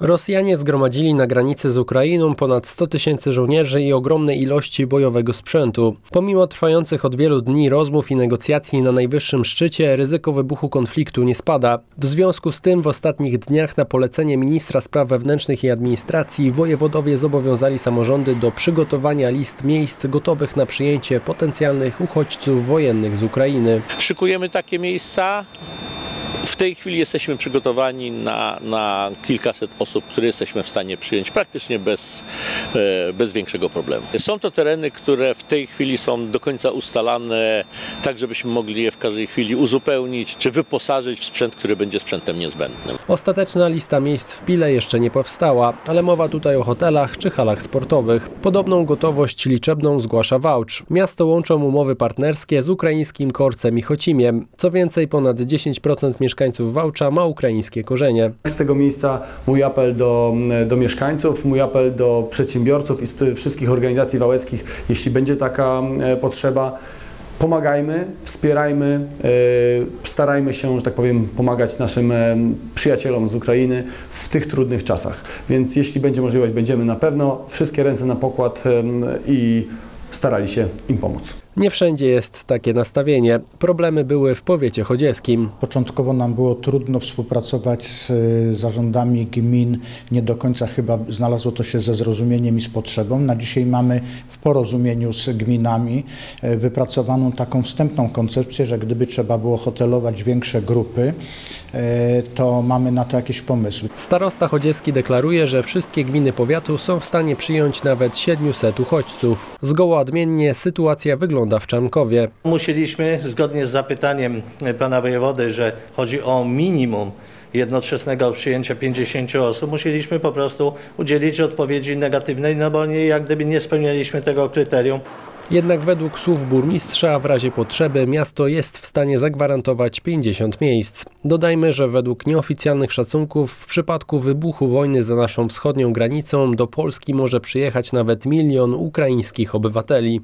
Rosjanie zgromadzili na granicy z Ukrainą ponad 100 tysięcy żołnierzy i ogromne ilości bojowego sprzętu. Pomimo trwających od wielu dni rozmów i negocjacji na najwyższym szczycie, ryzyko wybuchu konfliktu nie spada. W związku z tym w ostatnich dniach na polecenie ministra spraw wewnętrznych i administracji wojewodowie zobowiązali samorządy do przygotowania list miejsc gotowych na przyjęcie potencjalnych uchodźców wojennych z Ukrainy. Szykujemy takie miejsca. W tej chwili jesteśmy przygotowani na, na kilkaset osób, które jesteśmy w stanie przyjąć praktycznie bez, e, bez większego problemu. Są to tereny, które w tej chwili są do końca ustalane, tak żebyśmy mogli je w każdej chwili uzupełnić czy wyposażyć w sprzęt, który będzie sprzętem niezbędnym. Ostateczna lista miejsc w Pile jeszcze nie powstała, ale mowa tutaj o hotelach czy halach sportowych. Podobną gotowość liczebną zgłasza Wałcz. Miasto łączą umowy partnerskie z ukraińskim Korcem i Chocimiem. Co więcej, ponad 10% mieszkańców mieszkańców Wałcza ma ukraińskie korzenie. Z tego miejsca mój apel do, do mieszkańców, mój apel do przedsiębiorców i wszystkich organizacji wałeckich, jeśli będzie taka e, potrzeba, pomagajmy, wspierajmy, e, starajmy się, że tak powiem, pomagać naszym e, przyjacielom z Ukrainy w tych trudnych czasach. Więc jeśli będzie możliwość, będziemy na pewno wszystkie ręce na pokład i starali się im pomóc. Nie wszędzie jest takie nastawienie. Problemy były w powiecie chodzieskim. Początkowo nam było trudno współpracować z y, zarządami gmin. Nie do końca chyba znalazło to się ze zrozumieniem i z potrzebą. Na dzisiaj mamy w porozumieniu z gminami y, wypracowaną taką wstępną koncepcję, że gdyby trzeba było hotelować większe grupy, y, to mamy na to jakieś pomysły. Starosta chodzieski deklaruje, że wszystkie gminy powiatu są w stanie przyjąć nawet 700 uchodźców. Zgoła odmiennie sytuacja wygląda wygląda w Czarnkowie. Musieliśmy, zgodnie z zapytaniem pana wojewody, że chodzi o minimum jednoczesnego przyjęcia 50 osób, musieliśmy po prostu udzielić odpowiedzi negatywnej, no bo nie, jak gdyby nie spełnialiśmy tego kryterium. Jednak według słów burmistrza w razie potrzeby miasto jest w stanie zagwarantować 50 miejsc. Dodajmy, że według nieoficjalnych szacunków w przypadku wybuchu wojny za naszą wschodnią granicą do Polski może przyjechać nawet milion ukraińskich obywateli.